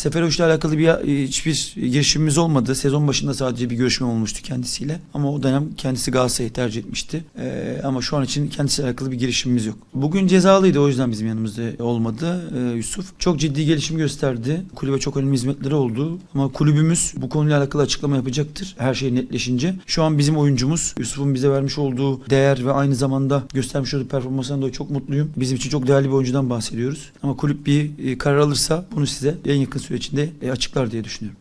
Seferovic ile alakalı bir e, hiçbir girişimimiz olmadı. Sezon başında sadece bir görüşme olmuştu kendisiyle. Ama o dönem kendisi Galatasaray'ı tercih etmişti. E, ama şu an için kendisiyle alakalı bir girişimimiz yok. Bugün cezalıydı o yüzden bizim yanımızda olmadı e, Yusuf. Çok ciddi gelişim gösterdi. Kulübe çok önemli hizmetleri oldu. Ama kulübümüz bu konuyla alakalı açıklama yapacaktır. Her şey netleşince. Şu an bizim oyuncumuz Yusuf'un bize vermiş olduğu değer ve aynı zamanda göstermiş olduğu performansından dolayı çok mutluyum. Bizim için çok değerli bir oyuncudan bahsediyoruz. Ama kulüp bir e, karar alırsa bunu size en yakın süre içinde e, açıklar diye düşünüyorum.